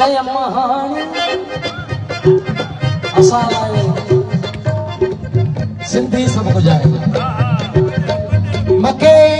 جئي مهان اسان لاءِ سنڌي سڀ مڪي